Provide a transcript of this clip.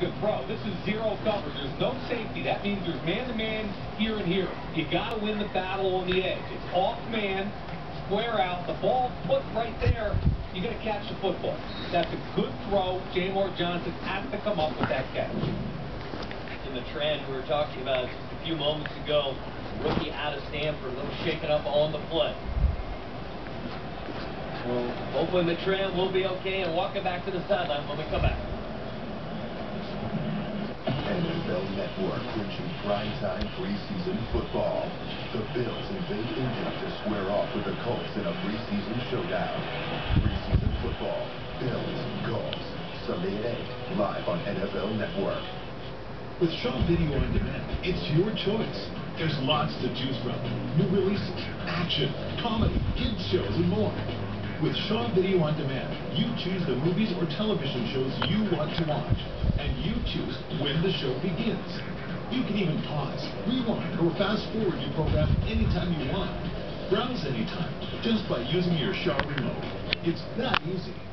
good throw. This is zero coverage. There's no safety. That means there's man-to-man here and here. You got to win the battle on the edge. It's off man, square out. The ball put right there. You got to catch the football. That's a good throw. Jamar Johnson has to come up with that catch. In the Trent we were talking about just a few moments ago, rookie out of Stanford, a little shaken up on the play. Well, hopefully the Trent will be okay and walking back to the sideline when we come back. Brings primetime preseason football. The Bills invade Indy to square off with the Colts in a preseason showdown. Preseason football, Bills, Colts, Sunday at 8, live on NFL Network. With Shaw Video on Demand, it's your choice. There's lots to choose from. New releases, action, comedy, kids shows, and more. With Shaw Video on Demand, you choose the movies or television shows you want to watch, and you choose when the show begins. You can even pause, rewind, or fast forward your program anytime you want. Browse anytime, just by using your Shaw remote. It's that easy.